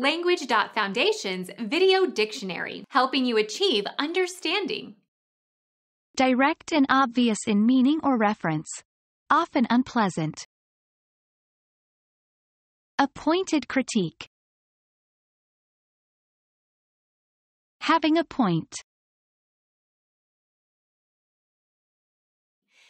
Language.Foundation's Video Dictionary, helping you achieve understanding. Direct and obvious in meaning or reference. Often unpleasant. A pointed critique. Having a point.